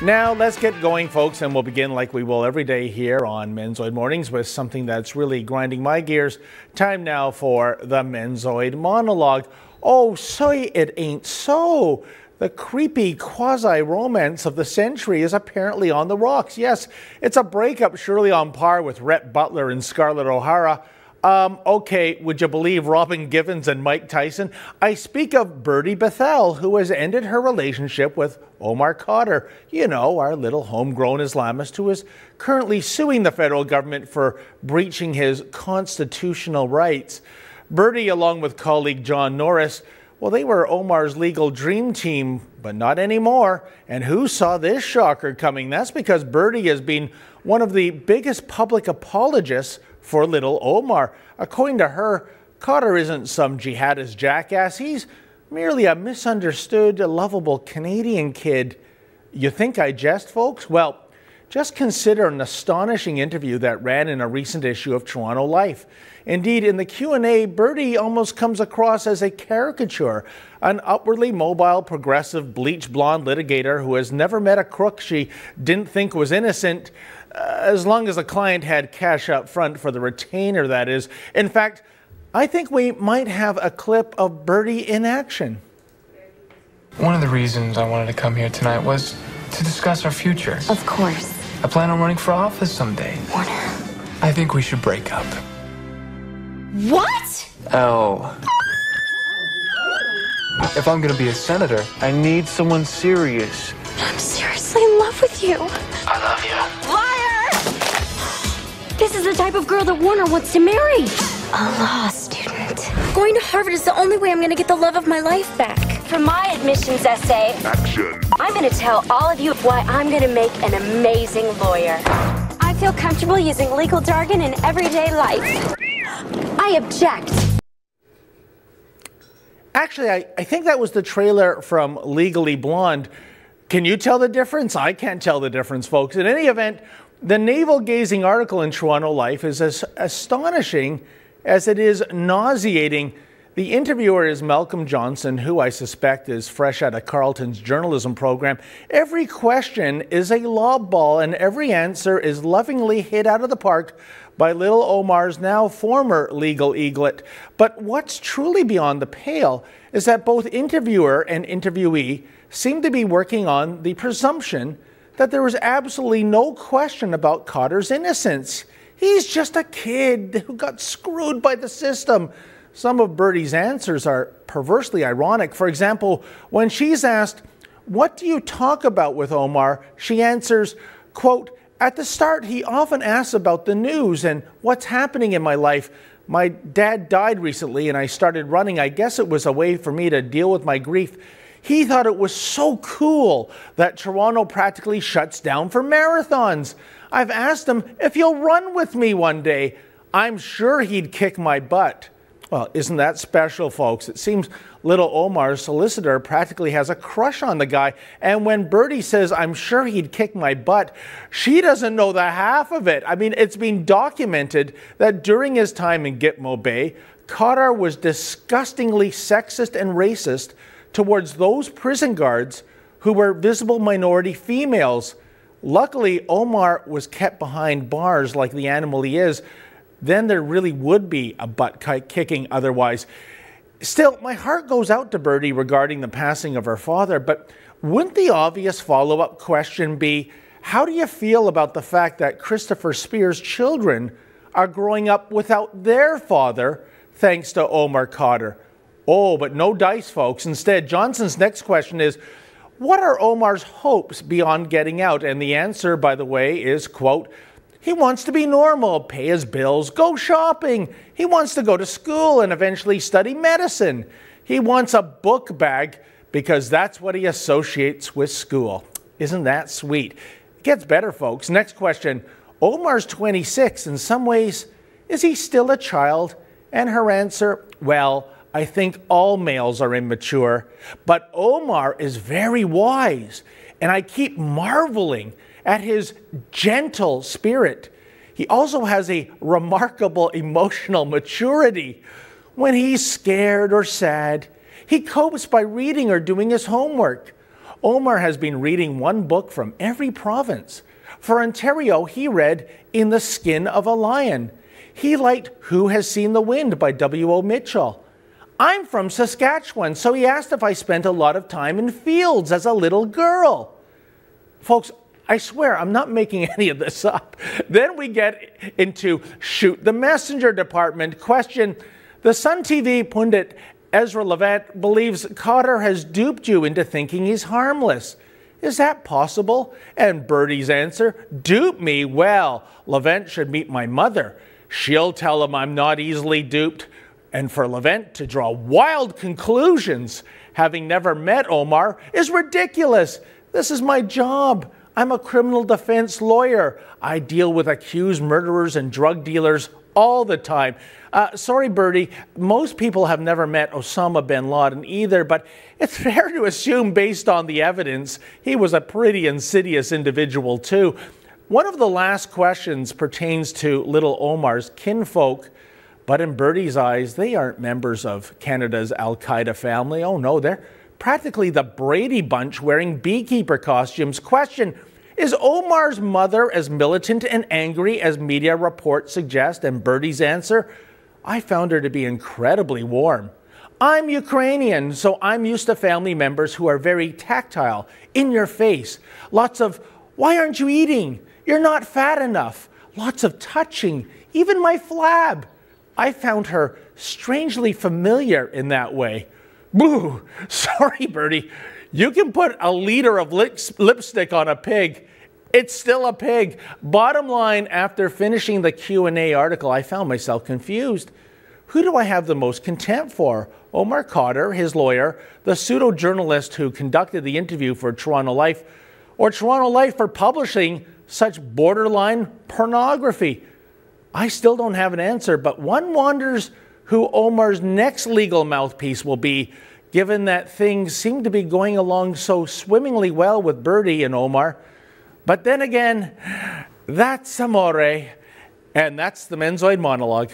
Now, let's get going, folks, and we'll begin like we will every day here on Menzoid Mornings with something that's really grinding my gears. Time now for the Menzoid monologue. Oh, say it ain't so. The creepy quasi romance of the century is apparently on the rocks. Yes, it's a breakup, surely on par with Rhett Butler and Scarlett O'Hara. Um, okay, would you believe Robin Givens and Mike Tyson? I speak of Brydie Bethell, who has ended her relationship with Omar Khadr, you know, our little homegrown Islamist who is currently suing the federal government for breaching his constitutional rights. Brydie, along with colleague John Norris, well, they were Omar's legal dream team, but not anymore. And who saw this shocker coming? That's because Brydie has been one of the biggest public apologists for little Omar. According to her, Khadr isn't some jihadist jackass. He's merely a misunderstood, lovable Canadian kid. You think I jest, folks? Well, just consider an astonishing interview that ran in a recent issue of Toronto Life. Indeed, in the Q&A, Brydie almost comes across as a caricature, an upwardly mobile, progressive, bleach blonde litigator who has never met a crook she didn't think was innocent, Uh, as long as the client had cash up front for the retainer, that is. In fact, I think we might have a clip of Brydie in action. One of the reasons I wanted to come here tonight was to discuss our future. Of course. I plan on running for office someday. Warner. I think we should break up. What? Oh. If I'm gonna be a senator, I need someone serious. I'm seriously in love with you. I love you. Liar! This is the type of girl that Warner wants to marry. A law student. Going to Harvard is the only way I'm gonna get the love of my life back. For my admissions essay, Action. I'm gonna tell all of you why I'm gonna make an amazing lawyer. I feel comfortable using legal jargon in everyday life. I object. Actually, I, I think that was the trailer from Legally Blonde. Can you tell the difference? I can't tell the difference, folks. In any event, the navel gazing article in Toronto Life is as astonishing as it is nauseating. The interviewer is Malcolm Johnson, who I suspect is fresh out of Carleton's journalism program. Every question is a lob ball, and every answer is lovingly hit out of the park by little Omar's now former legal eaglet. But what's truly beyond the pale is that both interviewer and interviewee seem to be working on the presumption that there was absolutely no question about Khadr's innocence. He's just a kid who got screwed by the system. Some of Brydie's answers are perversely ironic. For example, when she's asked, What do you talk about with Omar? she answers, quote, At the start, he often asks about the news and what's happening in my life. My dad died recently and I started running. I guess it was a way for me to deal with my grief. He thought it was so cool that Toronto practically shuts down for marathons. I've asked him if he'll run with me one day. I'm sure he'd kick my butt. Well, isn't that special, folks? It seems little Omar's solicitor practically has a crush on the guy. And when Brydie says, I'm sure he'd kick my butt, she doesn't know the half of it. I mean, it's been documented that during his time in Gitmo Bay, Khadr was disgustingly sexist and racist towards those prison guards who were visible minority females. Luckily, Omar was kept behind bars like the animal he is. Then there really would be a butt kicking otherwise. Still, my heart goes out to Brydie regarding the passing of her father, but wouldn't the obvious follow up question be how do you feel about the fact that Christopher Speer's children are growing up without their father thanks to Omar Khadr? Oh, but no dice, folks. Instead, Johnson's next question is what are Omar's hopes beyond getting out? And the answer, by the way, is quote, he wants to be normal, pay his bills, go shopping. He wants to go to school and eventually study medicine. He wants a book bag because that's what he associates with school. Isn't that sweet? It gets better, folks. Next question. Omar's 26. In some ways, is he still a child? And her answer, well, I think all males are immature, but Omar is very wise, and I keep marveling at his gentle spirit. He also has a remarkable emotional maturity. When he's scared or sad, he copes by reading or doing his homework. Omar has been reading one book from every province. For Ontario, he read In the Skin of a Lion. He liked Who Has Seen the Wind by W.O. Mitchell. I'm from Saskatchewan, so he asked if I spent a lot of time in fields as a little girl. Folks, I swear, I'm not making any of this up. Then we get into Shoot the Messenger Department. Question The Sun TV pundit Ezra Levant believes Khadr has duped you into thinking he's harmless. Is that possible? And Brydie's answer Dupe me? Well, Levant should meet my mother. She'll tell him I'm not easily duped. And for Levant to draw wild conclusions, having never met Omar, is ridiculous. This is my job. I'm a criminal defense lawyer. I deal with accused murderers and drug dealers all the time. Uh, sorry, Brydie, most people have never met Osama bin Laden either, but it's fair to assume, based on the evidence, he was a pretty insidious individual, too. One of the last questions pertains to little Omar's kinfolk but in Brydie's eyes, they aren't members of Canada's Al Qaeda family. Oh no, they're practically the Brady Bunch wearing beekeeper costumes. Question Is Omar's mother as militant and angry as media reports suggest? And Brydie's answer I found her to be incredibly warm. I'm Ukrainian, so I'm used to family members who are very tactile, in your face. Lots of, why aren't you eating? You're not fat enough. Lots of touching, even my flab. I found her strangely familiar in that way. Boo! Sorry, Brydie. You can put a liter of lipstick on a pig. It's still a pig. Bottom line, after finishing the Q&A article, I found myself confused. Who do I have the most contempt for? Omar Khadr, his lawyer, the pseudo-journalist who conducted the interview for Toronto Life, or Toronto Life for publishing such borderline pornography? I still don't have an answer, but one wonders who Omar's next legal mouthpiece will be, given that things seem to be going along so swimmingly well with Brydie and Omar. But then again, that's amore, and that's the Menzoid monologue.